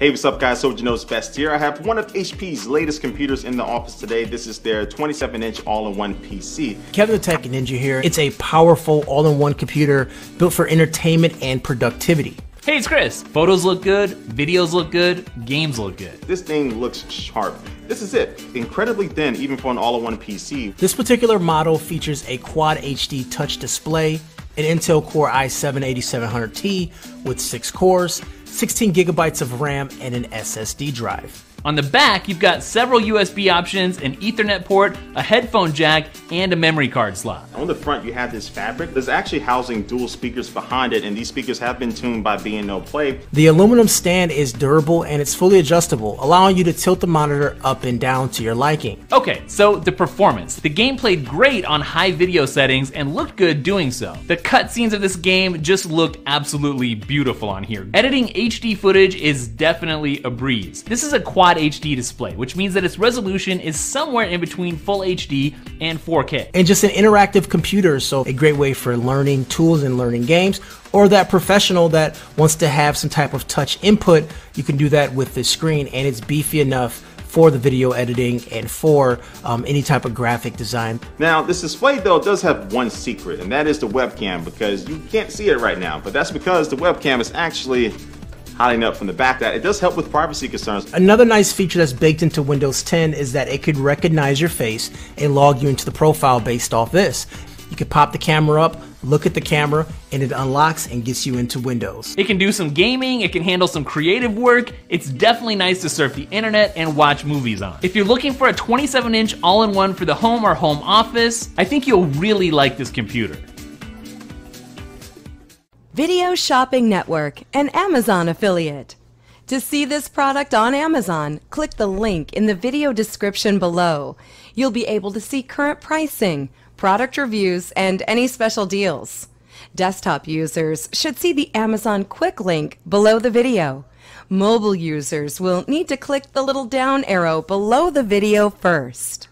Hey, what's up guys? Soldier Knows Best here. I have one of HP's latest computers in the office today. This is their 27-inch all-in-one PC. Kevin the Tech Ninja here. It's a powerful all-in-one computer built for entertainment and productivity. Hey, it's Chris. Photos look good, videos look good, games look good. This thing looks sharp. This is it. Incredibly thin even for an all-in-one PC. This particular model features a Quad HD touch display, an Intel Core i7-8700T with 6 cores, 16 gigabytes of RAM, and an SSD drive. On the back, you've got several USB options, an Ethernet port, a headphone jack, and a memory card slot. On the front, you have this fabric. There's actually housing dual speakers behind it, and these speakers have been tuned by B&O Play. The aluminum stand is durable and it's fully adjustable, allowing you to tilt the monitor up and down to your liking. Okay, so the performance. The game played great on high video settings and looked good doing so. The cutscenes of this game just looked absolutely beautiful on here. Editing HD footage is definitely a breeze. This is a quad Quad HD display, which means that its resolution is somewhere in between Full HD and 4K. And just an interactive computer, so a great way for learning tools and learning games, or that professional that wants to have some type of touch input, you can do that with this screen, and it's beefy enough for the video editing and for um, any type of graphic design. Now, this display though does have one secret, and that is the webcam because you can't see it right now, but that's because the webcam is actually hiding up from the back that it does help with privacy concerns. Another nice feature that's baked into Windows 10 is that it could recognize your face and log you into the profile based off this. You could pop the camera up, look at the camera, and it unlocks and gets you into Windows. It can do some gaming, it can handle some creative work. It's definitely nice to surf the internet and watch movies on. If you're looking for a 27 inch all in one for the home or home office, I think you'll really like this computer. Video Shopping Network, an Amazon affiliate. To see this product on Amazon, click the link in the video description below. You'll be able to see current pricing, product reviews, and any special deals. Desktop users should see the Amazon quick link below the video. Mobile users will need to click the little down arrow below the video first.